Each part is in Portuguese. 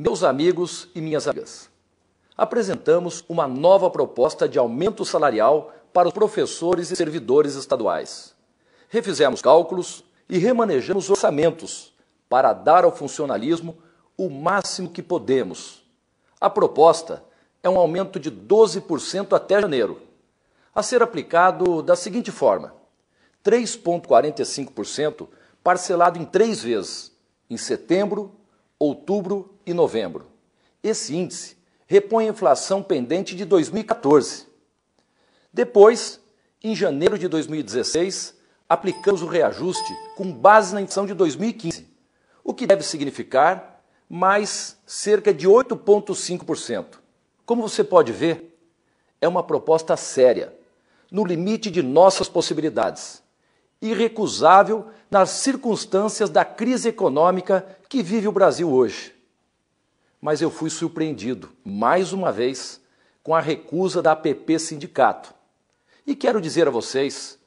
Meus amigos e minhas amigas, apresentamos uma nova proposta de aumento salarial para os professores e servidores estaduais. Refizemos cálculos e remanejamos orçamentos para dar ao funcionalismo o máximo que podemos. A proposta é um aumento de 12% até janeiro, a ser aplicado da seguinte forma: 3,45% parcelado em três vezes, em setembro, outubro e novembro. Esse índice repõe a inflação pendente de 2014. Depois, em janeiro de 2016, aplicamos o reajuste com base na inflação de 2015, o que deve significar mais cerca de 8,5%. Como você pode ver, é uma proposta séria, no limite de nossas possibilidades, irrecusável nas circunstâncias da crise econômica que vive o Brasil hoje. Mas eu fui surpreendido, mais uma vez, com a recusa da APP Sindicato. E quero dizer a vocês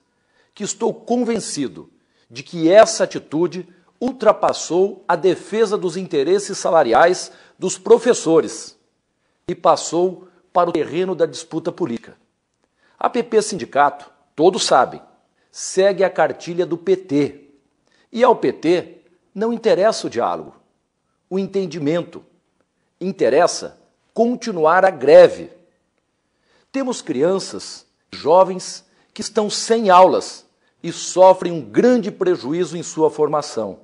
que estou convencido de que essa atitude ultrapassou a defesa dos interesses salariais dos professores e passou para o terreno da disputa política. A PP Sindicato, todos sabem, segue a cartilha do PT. E ao PT não interessa o diálogo, o entendimento. Interessa continuar a greve. Temos crianças, jovens que estão sem aulas e sofrem um grande prejuízo em sua formação.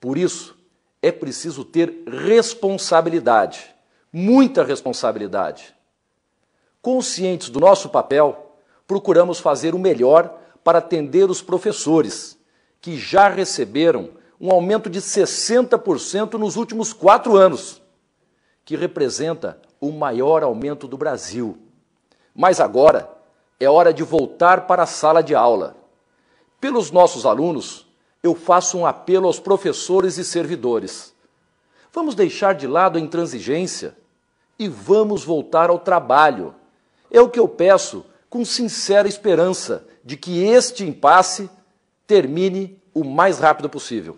Por isso, é preciso ter responsabilidade, muita responsabilidade. Conscientes do nosso papel, procuramos fazer o melhor para atender os professores, que já receberam um aumento de 60% nos últimos quatro anos, que representa o maior aumento do Brasil. Mas agora é hora de voltar para a sala de aula. Pelos nossos alunos, eu faço um apelo aos professores e servidores. Vamos deixar de lado a intransigência e vamos voltar ao trabalho. É o que eu peço com sincera esperança de que este impasse termine o mais rápido possível.